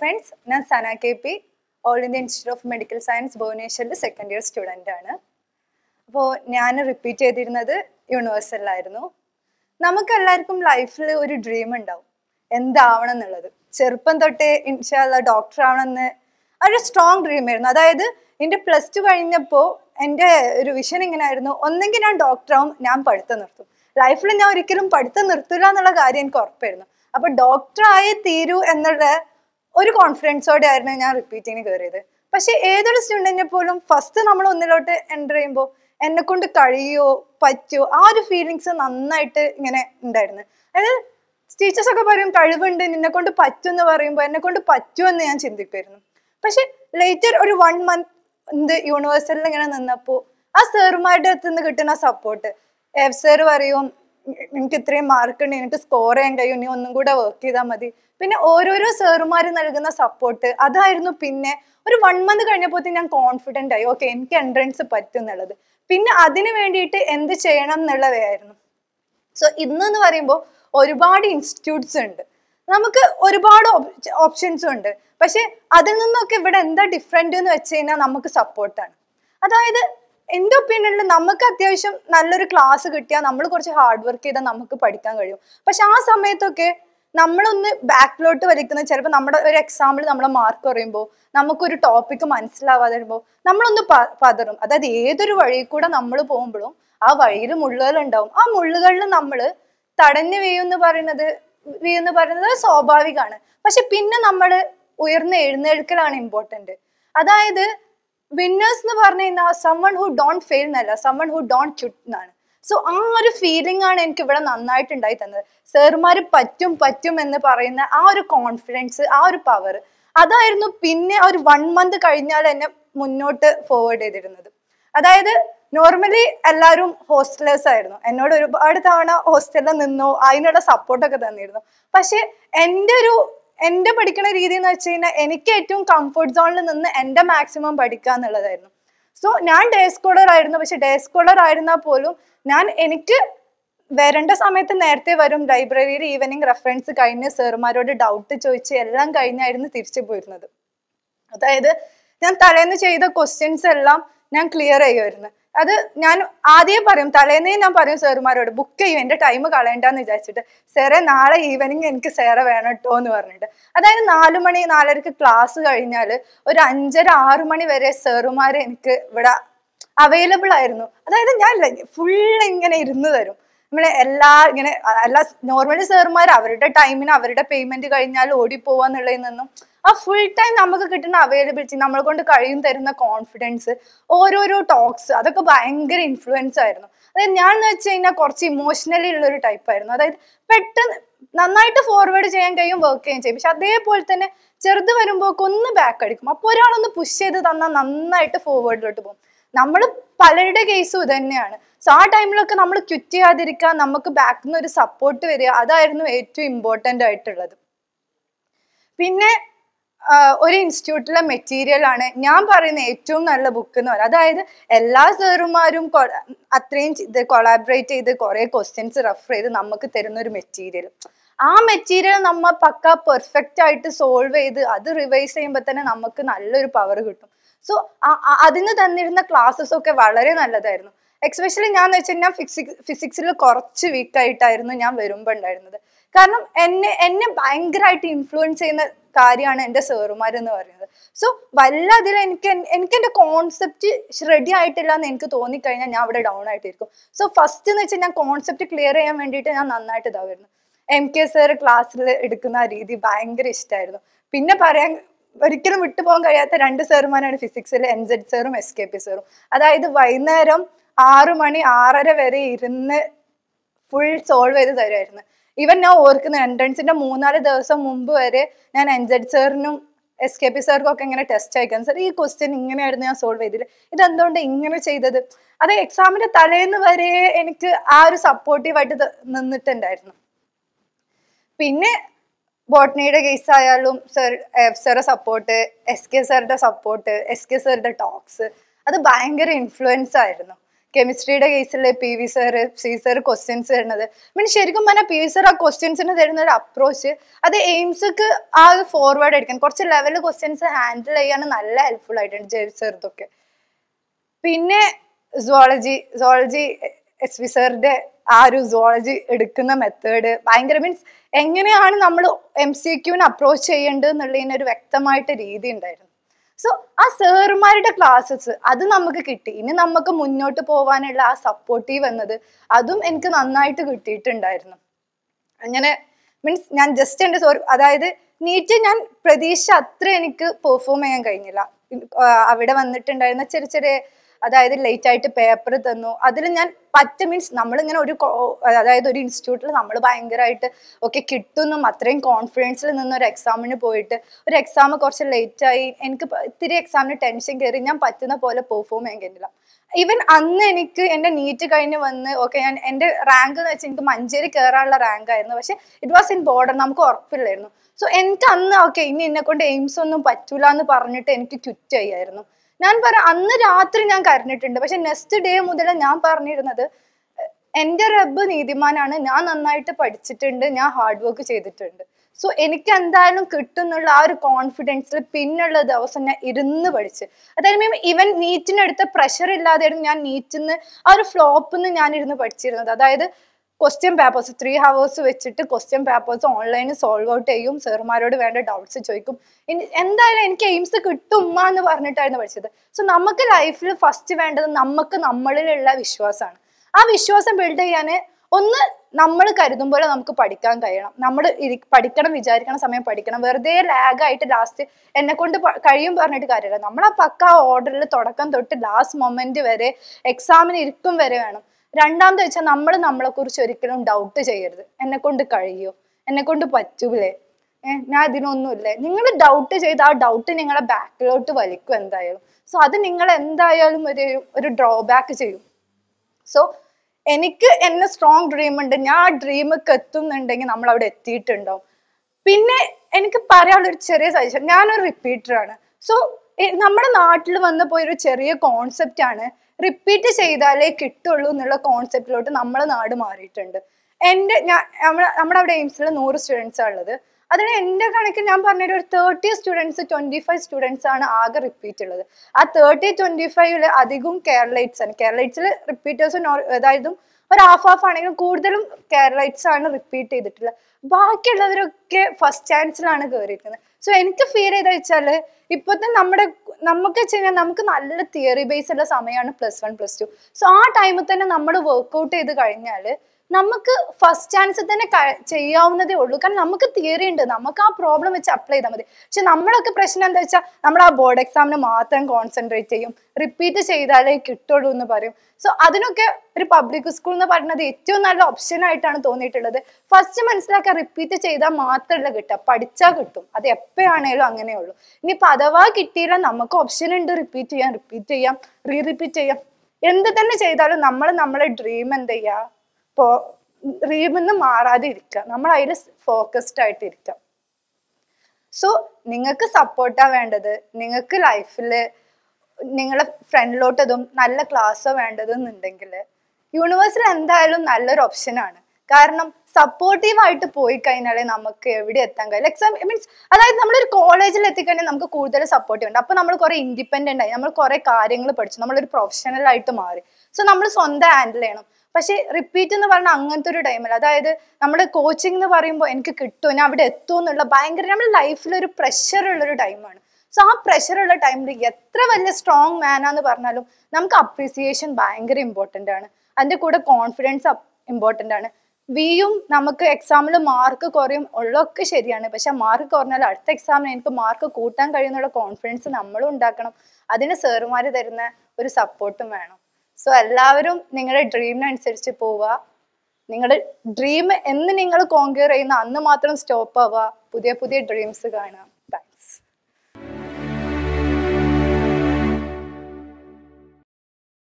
Friends ഞാൻ Sana K P all India institute of medical science ഭുവനേശ്വറിൽ second year student ആണ്. അപ്പോൾ ഞാൻ റിപ്പീറ്റ് ചെയ്തിരുന്നത് യൂണിവേഴ്സലിലായിരുന്നു നമുക്കെല്ലാവർക്കും ലൈഫിൽ ഒരു ഡ്രീം ഉണ്ടാവും. എന്താവണം എന്നുള്ളത്. ചെറുപ്പം തൊട്ടേ ഇൻഷാല്ല ഡോക്ടർ ആവണമെന്ന് ഒരു സ്ട്രോങ് ഡ്രീം ആയിരുന്നു. അതായത് എന്റെ പ്ലസ് ടു കഴിഞ്ഞപ്പോൾ എന്റെ ഒരു വിഷൻ ഇങ്ങനെ ആയിരുന്നു ഒന്നെങ്കിൽ ഞാൻ ഡോക്ടറാവും ഞാൻ പഠിത്തം നിർത്തും. ലൈഫിൽ ഞാൻ ഒരിക്കലും പഠിത്തം നിർത്തില്ല എന്നുള്ള കാര്യം എനിക്ക് ഉറപ്പായിരുന്നു. അപ്പൊ ഡോക്ടറായി തീരൂ എന്നുള്ള ഒരു കോൺഫിഡൻസോടെ ആയിരുന്നു ഞാൻ റിപ്പീറ്റിങ്ങിന് കയറിയത്. പക്ഷെ ഏതൊരു സ്റ്റുഡന്റിനെ പോലും ഫസ്റ്റ് നമ്മൾ ഒന്നിലോട്ട് എന്റർ ചെയ്യുമ്പോൾ എന്നെ കൊണ്ട് കഴിയോ പറ്റുമോ ആ ഒരു ഫീലിങ്സ് നന്നായിട്ട് ഇങ്ങനെ ഉണ്ടായിരുന്നു. അതായത് ടീച്ചേഴ്സ് ഒക്കെ പറയും കഴിവുണ്ട് നിന്നെ കൊണ്ട് പറ്റും എന്ന് പറയുമ്പോൾ എന്നെ കൊണ്ട് പറ്റുമെന്ന് ഞാൻ ചിന്തിക്കുമായിരുന്നു. പക്ഷെ ലേറ്റർ ഒരു വൺ മന്ത് എന്ത് യൂണിവേഴ്സിറ്റിയിൽ ഇങ്ങനെ നിന്നപ്പോൾ ആ സാറുമാരുടെ അടുത്ത് നിന്ന് കിട്ടുന്ന സപ്പോർട്ട് എഫ് സാർ പറയും നിനക്ക് ഇത്രയും മാർക്ക് ഉണ്ട് നിനക്ക് സ്കോർ ചെയ്യാൻ കഴിയും നീ ഒന്നും കൂടെ വർക്ക് ചെയ്താൽ മതി. പിന്നെ ഓരോരോ സാറുമാർ നൽകുന്ന സപ്പോർട്ട് അതായിരുന്നു പിന്നെ ഒരു വൺ മന്ത് കഴിഞ്ഞപ്പോൾ ഞാൻ കോൺഫിഡന്റ് ആയി. ഓക്കെ എനിക്ക് എൻട്രൻസ് പറ്റും എന്നുള്ളത്. പിന്നെ അതിന് വേണ്ടിയിട്ട് എന്ത് ചെയ്യണം എന്നുള്ളതായിരുന്നു സോ ഇന്നെന്ന് പറയുമ്പോൾ ഒരുപാട് ഇൻസ്റ്റിറ്റ്യൂട്ട്സ് ഉണ്ട്. നമുക്ക് ഒരുപാട് ഓപ്ഷൻസും ഉണ്ട്. പക്ഷെ അതിൽ നിന്നൊക്കെ ഇവിടെ എന്താ ഡിഫറെന്റ് എന്ന് വെച്ച് കഴിഞ്ഞാൽ നമുക്ക് സപ്പോർട്ടാണ് അതായത് എന്റെ ഒപ്പീനിയനിൽ നമുക്ക് അത്യാവശ്യം നല്ലൊരു ക്ലാസ് കിട്ടിയാൽ നമ്മൾ കുറച്ച് ഹാർഡ് വർക്ക് ചെയ്താൽ നമുക്ക് പഠിക്കാൻ കഴിയും. പക്ഷെ ആ സമയത്തൊക്കെ നമ്മളൊന്ന് ബാക്കിലോട്ട് വലിക്കുന്ന ചിലപ്പോൾ നമ്മുടെ ഒരു എക്സാമ്പിൾ നമ്മളെ മാർക്ക് കുറയുമ്പോൾ നമുക്കൊരു ടോപ്പിക്ക് മനസ്സിലാവാതെ വരുമ്പോൾ നമ്മളൊന്ന് പതറും. അതായത് ഏതൊരു വഴിയിൽ കൂടെ നമ്മൾ പോകുമ്പോഴും ആ വഴിയിൽ മുള്ളുകൾ ഉണ്ടാവും ആ മുള്ളുകളിൽ നമ്മൾ തടഞ്ഞു വീഴുന്ന് പറയുന്നത് വീഴുന്ന് പറയുന്നത് സ്വാഭാവികമാണ്. പക്ഷെ പിന്നെ നമ്മൾ ഉയർന്ന് എഴുന്നേൽക്കലാണ് ഇമ്പോർട്ടന്റ് അതായത് വിന്നേഴ്സ് എന്ന് പറഞ്ഞു കഴിഞ്ഞാൽ സമ്മൺ ഹു ഡോണ്ട് ഫെയിൽ എന്നല്ല സമ്മൺ ഹു ഡോണ്ട് ചുട്ട് എന്നാണ്. സോ ആ ഒരു ഫീലിംഗ് ആണ് എനിക്ക് ഇവിടെ നന്നായിട്ട് ഉണ്ടായി തന്നത് സാറുമാർ പറ്റും പറ്റും എന്ന് പറയുന്ന ആ ഒരു കോൺഫിഡൻസ് ആ ഒരു പവർ അതായിരുന്നു പിന്നെ ഒരു വൺ മന്ത് കഴിഞ്ഞാൽ എന്നെ മുന്നോട്ട് ഫോർവേഡ് ചെയ്തിരുന്നത്. അതായത് നോർമലി എല്ലാവരും ഹോസ്റ്റലേഴ്സ് ആയിരുന്നു. എന്നോട് ഒരുപാട് തവണ ഹോസ്റ്റലിൽ നിന്നു അതിനുള്ള സപ്പോർട്ടൊക്കെ തന്നിരുന്നു. പക്ഷെ എന്റെ ഒരു എന്റെ പഠിക്കുന്ന രീതി എന്ന് വെച്ച് കഴിഞ്ഞാൽ എനിക്ക് ഏറ്റവും കംഫർട്ട് സോണിൽ നിന്ന് എന്റെ മാക്സിമം പഠിക്കുക എന്നുള്ളതായിരുന്നു. സോ ഞാൻ ഡേ ആയിരുന്നു. പക്ഷെ ഡേ സ്കോളർ ആയിരുന്നാൽ പോലും ഞാൻ എനിക്ക് വരേണ്ട സമയത്ത് നേരത്തെ വരും ലൈബ്രറിയിൽ ഈവനിങ് റെഫറൻസ് കഴിഞ്ഞ് സാറുമാരോട് ഡൗട്ട് ചോദിച്ച് എല്ലാം കഴിഞ്ഞായിരുന്നു തിരിച്ചു പോയിരുന്നത്. അതായത് ഞാൻ തലേന്ന് ചെയ്ത ക്വസ്റ്റ്യൻസ് എല്ലാം ഞാൻ ക്ലിയർ ചെയ്യുമായിരുന്നു അത് ഞാൻ ആദ്യം പറയും തലേന്നേ ഞാൻ പറയും സാറുമാരോട് ബുക്ക് ചെയ്യും എന്റെ ടൈം കളയണ്ടെന്ന് വിചാരിച്ചിട്ട്. സാറേ നാളെ ഈവനിങ് എനിക്ക് സാറെ വേണം കേട്ടോ എന്ന് പറഞ്ഞിട്ട്. അതായത് നാലു മണി നാലരക്ക് ക്ലാസ് കഴിഞ്ഞാൽ ഒരു അഞ്ചര ആറു മണി വരെ സാറുമാർ എനിക്ക് ഇവിടെ അവൈലബിൾ ആയിരുന്നു. അതായത് ഞാൻ ഫുൾ ഇങ്ങനെ ഇരുന്ന് തരും. നമ്മളെ എല്ലാ ഇങ്ങനെ എല്ലാ നോർമലി സാറുമാർ അവരുടെ ടൈമിന് അവരുടെ പേയ്മെന്റ് കഴിഞ്ഞാൽ ഓടിപ്പോവാന്നുള്ളതിൽ നിന്നും ആ ഫുൾ ടൈം നമുക്ക് കിട്ടുന്ന അവൈലബിലിറ്റി നമ്മളെ കൊണ്ട് കഴിയും തരുന്ന കോൺഫിഡൻസ് ഓരോരോ ടോക്സ് അതൊക്കെ ഭയങ്കര ഇൻഫ്ലുവൻസ് ആയിരുന്നു. അതായത് ഞാൻ എന്ന് വെച്ച് കഴിഞ്ഞാൽ കുറച്ച് ഇമോഷണലി ഉള്ള ഒരു ടൈപ്പ് ആയിരുന്നു. അതായത് പെട്ടെന്ന് നന്നായിട്ട് ഫോർവേഡ് ചെയ്യാൻ കഴിയും വർക്ക് ചെയ്യാൻ ചെയ്യും. പക്ഷെ അതേപോലെ തന്നെ ചെറുത് വരുമ്പോൾ ഒന്ന് ബാക്ക് അടിക്കും. അപ്പോൾ ഒരാളൊന്ന് പുഷ് ചെയ്ത് തന്നാൽ നന്നായിട്ട് ഫോർവേഡിലോട്ട് പോകും. നമ്മൾ പലരുടെ കേസും ഇത് തന്നെയാണ് സോ ആ ടൈമിലൊക്കെ നമ്മൾ ക്വിറ്റ് ചെയ്യാതിരിക്കാൻ നമുക്ക് ബാക്കിൽ നിന്ന് ഒരു സപ്പോർട്ട് വരിക അതായിരുന്നു ഏറ്റവും ഇമ്പോർട്ടന്റ് ആയിട്ടുള്ളത്. പിന്നെ ഒരു ഇൻസ്റ്റിറ്റ്യൂട്ടിലെ മെറ്റീരിയൽ ആണ്. ഞാൻ പറയുന്ന ഏറ്റവും നല്ല ബുക്ക് എന്ന് പറയുന്നത്. അതായത് എല്ലാ സാറുമാരും അത്രയും ഇത് കൊളാബറേറ്റ് ചെയ്ത് കുറേ ക്വസ്റ്റ്യൻസ് റെഫർ ചെയ്ത് നമുക്ക് തരുന്ന ഒരു മെറ്റീരിയൽ ആ മെറ്റീരിയൽ നമ്മൾ പക്ക പെർഫെക്റ്റ് ആയിട്ട് സോൾവ് ചെയ്ത് അത് റിവൈസ് ചെയ്യുമ്പോൾ തന്നെ നമുക്ക് നല്ലൊരു പവർ കിട്ടും. സോ അതിന് തന്നിരുന്ന ക്ലാസ്സസ് ഒക്കെ വളരെ നല്ലതായിരുന്നു. എക്സ്പെഷ്യലി ഞാൻ വെച്ച് കഴിഞ്ഞാൽ ഫിസിക്സ് ഫിസിക്സിൽ കുറച്ച് വീക്കായിട്ടായിരുന്നു ഞാൻ വരുമ്പോൾ ഉണ്ടായിരുന്നത്. കാരണം എന്നെ എന്നെ ഭയങ്കരമായിട്ട് ഇൻഫ്ലുവൻസ് ചെയ്യുന്ന കാര്യമാണ് എന്റെ സാറുമാർ എന്ന് പറയുന്നത്. സോ വല്ല അതിൽ എനിക്ക് എനിക്ക് എന്റെ കോൺസെപ്റ്റ് റെഡി ആയിട്ടില്ല എന്ന് എനിക്ക് തോന്നിക്കഴിഞ്ഞാൽ ഞാൻ അവിടെ ഡൗൺ ആയിട്ടിരിക്കും. സോ ഫസ്റ്റ് എന്ന് വെച്ചാൽ ഞാൻ കോൺസെപ്റ്റ് ക്ലിയർ ചെയ്യാൻ വേണ്ടിയിട്ട് ഞാൻ നന്നായിട്ട് ഇതാവുമായിരുന്നു എം കെ സാർ ക്ലാസ്സിൽ എടുക്കുന്ന രീതി ഭയങ്കര ഇഷ്ടമായിരുന്നു പിന്നെ പറയാൻ ഒരിക്കലും വിട്ടുപോകാൻ കഴിയാത്ത രണ്ട് സാറുമാരാണ് ഫിസിക്സിൽ എൻ സെഡ് സാറും എസ് കെ പി സാറും അതായത് വൈകുന്നേരം ആറു മണി ആറര വരെ ഇരുന്ന് ഫുൾ സോൾവ് ചെയ്ത് തരുമായിരുന്നു ഇവൻ ഞാൻ ഓർക്കുന്ന എൻട്രൻസിന്റെ മൂന്നാൽ ദിവസം മുമ്പ് വരെ ഞാൻ എൻജഡ് സാറിനും എസ് കെ പി സാർക്കും ഒക്കെ ഇങ്ങനെ ടെസ്റ്റ് അയക്കാൻ. സാർ ഈ ക്വസ്റ്റ്യൻ ഇങ്ങനെയായിരുന്നു ഞാൻ സോൾവ് ചെയ്തില്ല ഇതെന്തുകൊണ്ട് ഇങ്ങനെ ചെയ്തത്? അത് എക്സാമിന്റെ തലേന്ന് വരെ എനിക്ക് ആ ഒരു സപ്പോർട്ടീവായിട്ട് നിന്നിട്ടുണ്ടായിരുന്നു. പിന്നെ ബോട്ടണിയുടെ കേസ് ആയാലും സർ എഫ് സാറെ സപ്പോർട്ട് എസ് കെ സാറുടെ സപ്പോർട്ട് എസ് കെ സാറുടെ ടോക്സ് അത് ഭയങ്കര ഇൻഫ്ലുവൻസ് ആയിരുന്നു. കെമിസ്ട്രിയുടെ കേസിൽ P V sir C sir questions തരുന്നത്. മീൻസ് ശരിക്കും പറഞ്ഞാൽ പി വി സാർ ആ ക്വസ്റ്റ്യൻസിന് തരുന്ന ഒരു അപ്രോച്ച് അത് എയിംസൊക്കെ ആ ഒരു ഫോർവേഡ് അടിക്കാൻ കുറച്ച് ലെവൽ ക്വസ്റ്റ്യൻസ് ഹാൻഡിൽ ചെയ്യാൻ നല്ല ഹെൽപ്ഫുൾ ആയിട്ടുണ്ട് ജെ സാർതൊക്കെ പിന്നെ സുവോളജി സുവോളജി എസ് വി സാറിന്റെ ആ ഒരു സുവോളജി എടുക്കുന്ന മെത്തേഡ് ഭയങ്കര മീൻസ് എങ്ങനെയാണ് നമ്മൾ എം സി ക്യൂവിന് അപ്രോച്ച് ചെയ്യേണ്ടത് എന്നുള്ളതിനൊരു വ്യക്തമായിട്ട് രീതി ഉണ്ടായിരുന്നു. സോ ആ സാറുമാരുടെ ക്ലാസ്സസ് അത് നമുക്ക് കിട്ടി. ഇനി നമുക്ക് മുന്നോട്ട് പോകാനുള്ള ആ സപ്പോർട്ടീവ് എന്നത് അതും എനിക്ക് നന്നായിട്ട് കിട്ടിയിട്ടുണ്ടായിരുന്നു. അങ്ങനെ മീൻസ് ഞാൻ ജസ്റ്റ് എന്റെ സോറി അതായത് നീറ്റ് ഞാൻ പ്രതീക്ഷ അത്ര എനിക്ക് പെർഫോം ചെയ്യാൻ കഴിഞ്ഞില്ല. അവിടെ വന്നിട്ടുണ്ടായിരുന്ന ചെറിയ ചെറിയ അതായത് ലേറ്റ് ആയിട്ട് പേപ്പർ തന്നു. അതിൽ ഞാൻ പറ്റ മീൻസ് നമ്മളിങ്ങനെ ഒരു അതായത് ഒരു ഇൻസ്റ്റിറ്റ്യൂട്ടിൽ നമ്മൾ ഭയങ്കരമായിട്ട് ഒക്കെ കിട്ടുന്നു. അത്രയും കോൺഫിഡൻസിൽ നിന്ന് ഒരു എക്സാമിന് പോയിട്ട്. ഒരു എക്സാം കുറച്ച് ലേറ്റ് ആയി. എനിക്ക് ഇത്തിരി എക്സാമിന് ടെൻഷൻ കയറി ഞാൻ പറ്റുന്ന പോലെ പെർഫോം ചെയ്യാൻ കഴിഞ്ഞില്ല. ഈവൻ അന്ന് എനിക്ക് എന്റെ നീറ്റ് കഴിഞ്ഞ് വന്ന് ഓക്കെ ഞാൻ എന്റെ റാങ്ക് എന്ന് വെച്ചാൽ എനിക്ക് മഞ്ചേരി കയറാനുള്ള റാങ്ക് ആയിരുന്നു. പക്ഷെ ഇറ്റ് വാസ് ഇൻ ബോർഡർ നമുക്ക് ഉറപ്പില്ലായിരുന്നു. സോ എനിക്ക് അന്ന് ഓക്കെ ഇനി എന്നെ കൊണ്ട് എയിംസ് ഒന്നും പറ്റൂല എന്ന് പറഞ്ഞിട്ട് എനിക്ക് ക്വിറ്റ് ചെയ്യായിരുന്നു. ഞാൻ പറ അന്ന് രാത്രി ഞാൻ കരഞ്ഞിട്ടുണ്ട്. പക്ഷെ നെക്സ്റ്റ് ഡേ മുതൽ ഞാൻ പറഞ്ഞിരുന്നത് എന്റെ റബ്ബ് നീതിമാനാണ്. ഞാൻ നന്നായിട്ട് പഠിച്ചിട്ടുണ്ട്. ഞാൻ ഹാർഡ് വർക്ക് ചെയ്തിട്ടുണ്ട്. സോ എനിക്ക് എന്തായാലും കിട്ടുന്നുള്ള ആ ഒരു കോൺഫിഡൻസിൽ പിന്നുള്ള ദിവസം ഞാൻ ഇരുന്ന് പഠിച്ച്. അതായത് മീൻ ഇവൻ നീറ്റിനെടുത്ത പ്രഷർ ഇല്ലാതെയായിരുന്നു ഞാൻ നീറ്റിന്ന് ആ ഒരു ഫ്ലോപ്പിൽ നിന്ന് ഞാൻ ഇരുന്ന് പഠിച്ചിരുന്നത്. അതായത് ക്വസ്റ്റ്യൻ പേപ്പേഴ്സ് ത്രീ ഹവേഴ്സ് വെച്ചിട്ട് ക്വസ്റ്റ്യൻ പേപ്പേഴ്സ് ഓൺലൈനിൽ സോൾവ് ഔട്ട് ചെയ്യും. സാറുമാരോട് വേണ്ട ഡൗട്ട്സ് ചോദിക്കും. എന്തായാലും എനിക്ക് എയിംസ് കിട്ടും എന്ന് പറഞ്ഞിട്ടായിരുന്നു പഠിച്ചത്. സോ നമുക്ക് ലൈഫിൽ ഫസ്റ്റ് വേണ്ടത് നമുക്ക് നമ്മളിലുള്ള വിശ്വാസമാണ്. ആ വിശ്വാസം ബിൽഡ് ചെയ്യാൻ ഒന്ന് നമ്മൾ കരുതും പോലെ നമുക്ക് പഠിക്കാൻ കഴിയണം. നമ്മൾ പഠിക്കണം വിചാരിക്കണ സമയം പഠിക്കണം. വെറുതെ ലാഗായിട്ട് ലാസ്റ്റ് എന്നെ കൊണ്ട് കഴിയും പറഞ്ഞിട്ട് കാര്യമില്ല. നമ്മൾ ആ പക്ക ഓർഡറിൽ തുടക്കം തൊട്ട് ലാസ്റ്റ് മൊമെന്റ് വരെ എക്സാമിന് ഇരിക്കും വരെ വേണം. രണ്ടാമത് വെച്ചാൽ നമ്മൾ നമ്മളെ കുറിച്ച് ഒരിക്കലും ഡൗട്ട് ചെയ്യരുത്. എന്നെ കൊണ്ട് കഴിയോ? എന്നെ കൊണ്ട് പറ്റൂലേ ഞാൻ ഇതിനൊന്നുമില്ലേ. നിങ്ങൾ ഡൗട്ട് ചെയ്ത് ആ ഡൗട്ട് നിങ്ങളെ ബാക്കിലോട്ട് വലിക്കും എന്തായാലും. സോ അത് നിങ്ങൾ എന്തായാലും ഒരു ഒരു ഡ്രോബാക്ക് ചെയ്യും. സോ എനിക്ക് എന്നെ സ്ട്രോങ് ഡ്രീം ഉണ്ട്. ഞാൻ ആ ഡ്രീമൊക്കെ എത്തുന്നുണ്ടെങ്കിൽ നമ്മൾ അവിടെ എത്തിയിട്ടുണ്ടാവും. പിന്നെ എനിക്ക് പറയാനുള്ള ഒരു ചെറിയ സജഷൻ ഞാനൊരു റിപ്പീറ്ററാണ് സോ നമ്മുടെ നാട്ടിൽ വന്ന് പോയ ഒരു ചെറിയ കോൺസെപ്റ്റ് ആണ് റിപ്പീറ്റ് ചെയ്താലേ കിട്ടുള്ളൂ എന്നുള്ള കോൺസെപ്റ്റിലോട്ട് നമ്മളെ നാട് മാറിയിട്ടുണ്ട്. എന്റെ ഞാൻ നമ്മുടെ അവിടെ എയിംസിൽ നൂറ് സ്റ്റുഡൻസ് ഉള്ളത്. അതിന് എന്റെ കണക്കിൽ ഞാൻ പറഞ്ഞൊരു ഒരു thirty students twenty five students ആണ് ആകെ റിപ്പീറ്റ് ഉള്ളത്. ആ തേർട്ടി ട്വന്റി ഫൈവിൽ അധികവും കേരളൈറ്റ്സ് ആണ്. കേരളൈറ്റ്സിൽ റിപ്പീറ്റേഴ്സ് അതായത് ഒരു ഹാഫ് ഹാഫ് ആണെങ്കിലും കൂടുതലും കേരളൈറ്റ്സ് ആണ് റിപ്പീറ്റ് ചെയ്തിട്ടുള്ളത്. ബാക്കിയുള്ളവരൊക്കെ ഫസ്റ്റ് ചാൻസിലാണ് കയറിയിരിക്കുന്നത് സോ എനിക്ക് ഫീൽ ചെയ്ത വെച്ചാൽ ഇപ്പോഴത്തെ നമ്മുടെ നമുക്ക് വെച്ച് കഴിഞ്ഞാൽ നമുക്ക് നല്ല തിയറി ബേസ് ഉള്ള സമയമാണ് plus one plus two so ആ ടൈമിൽ തന്നെ നമ്മൾ വർക്ക്ഔട്ട് ചെയ്ത് കഴിഞ്ഞാൽ നമുക്ക് ഫസ്റ്റ് ചാൻസ് തന്നെ ചെയ്യാവുന്നതേ ഉള്ളൂ. കാരണം നമുക്ക് തിയറി ഉണ്ട്. നമുക്ക് ആ പ്രോബ്ലം വെച്ച് അപ്ലൈ ചെയ്താൽ മതി. പക്ഷെ നമ്മളൊക്കെ പ്രശ്നം എന്താ വെച്ചാൽ നമ്മൾ ആ ബോർഡ് എക്സാമിന് മാത്രം കോൺസെൻട്രേറ്റ് ചെയ്യും. റിപ്പീറ്റ് ചെയ്താലേ കിട്ടുള്ളൂ എന്ന് പറയും. സോ അതിനൊക്കെ ഒരു പബ്ലിക് സ്കൂൾ എന്ന് പറയുന്നത് ഏറ്റവും നല്ല ഓപ്ഷൻ ആയിട്ടാണ് തോന്നിയിട്ടുള്ളത്. ഫസ്റ്റ് മനസ്സിലാക്കാൻ റിപ്പീറ്റ് ചെയ്താൽ മാത്രമല്ല കിട്ടുക. പഠിച്ചാൽ കിട്ടും. അത് എപ്പോഴാണേലും അങ്ങനെയുള്ളൂ ഇനിയിപ്പോൾ അഥവാ കിട്ടിയില്ല നമുക്ക് ഓപ്ഷൻ ഉണ്ട്. റിപ്പീറ്റ് ചെയ്യാം റിപ്പീറ്റ് ചെയ്യാം റീ റിപ്പീറ്റ് ചെയ്യാം. എന്ത് തന്നെ ചെയ്താലും നമ്മൾ നമ്മളെ ഡ്രീം എന്ത് ചെയ്യുക ഇപ്പോൾ റീമിന്ന് മാറാതെ ഇരിക്കുക നമ്മൾ അതിൽ ഫോക്കസ്ഡ് ആയിട്ട് ഇരിക്കുക സോ നിങ്ങൾക്ക് സപ്പോർട്ടാ വേണ്ടത് നിങ്ങൾക്ക് ലൈഫിൽ ഫ്രണ്ടിലോട്ട് ഫ്രണ്ടിലോട്ടതും നല്ല ക്ലാസ്സോ വേണ്ടതെന്നുണ്ടെങ്കിൽ യൂണിവേഴ്സിൽ എന്തായാലും നല്ലൊരു ഓപ്ഷനാണ് കാരണം സപ്പോർട്ടീവ് ആയിട്ട് പോയി കഴിഞ്ഞാലേ നമുക്ക് എവിടെ എത്താൻ കഴിയും. എക്സാം മീൻസ് അതായത് നമ്മളൊരു കോളേജിൽ എത്തിക്കഴിഞ്ഞാൽ നമുക്ക് കൂടുതൽ സപ്പോർട്ടീവ് ഉണ്ട്. അപ്പൊ നമ്മൾ കുറെ ഇൻഡിപെൻഡന്റ് ആയി നമ്മൾ കുറെ കാര്യങ്ങൾ പഠിച്ചു. നമ്മളൊരു പ്രൊഫഷണൽ ആയിട്ട് മാറി. സോ നമ്മൾ സ്വന്തം ഹാൻഡിൽ ചെയ്യണം. പക്ഷെ റിപ്പീറ്റ് എന്ന് പറഞ്ഞാൽ അങ്ങനത്തെ ഒരു ടൈമിൽ അതായത് നമ്മുടെ കോച്ചിങ് എന്ന് പറയുമ്പോൾ എനിക്ക് കിട്ടും ഞാൻ അവിടെ എത്തും എന്നുള്ള ഭയങ്കര നമ്മൾ ലൈഫിൽ ഒരു പ്രഷർ ഉള്ളൊരു ടൈമാണ് സോ ആ പ്രഷർ ഉള്ള ടൈമിൽ എത്ര വലിയ സ്ട്രോങ് മാനാന്ന് പറഞ്ഞാലും നമുക്ക് അപ്രീസിയേഷൻ ഭയങ്കര ഇമ്പോർട്ടന്റ് ആണ്. അതിന്റെ കൂടെ കോൺഫിഡൻസ് ഇമ്പോർട്ടന്റ് ആണ്. വിയും നമുക്ക് എക്സാമിൽ മാർക്ക് കുറയും ഉള്ളതൊക്കെ ശരിയാണ്. പക്ഷെ മാർക്ക് കുറഞ്ഞാൽ അടുത്ത എക്സാമിന് എനിക്ക് മാർക്ക് കൂട്ടാൻ കഴിയുന്നുള്ള കോൺഫിഡൻസ് നമ്മളും ഉണ്ടാക്കണം. അതിന് സാറുമാർ തരുന്ന ഒരു സപ്പോർട്ടും വേണം. സോ എല്ലാവരും നിങ്ങളുടെ ഡ്രീമിനനുസരിച്ച് പോവുക. നിങ്ങളുടെ ഡ്രീം എന്ന് നിങ്ങൾ കോൺക്യൂർ ചെയ്യുന്ന അന്ന് മാത്രം സ്റ്റോപ്പ് ആവുക. പുതിയ പുതിയ ഡ്രീംസ് കാണുക.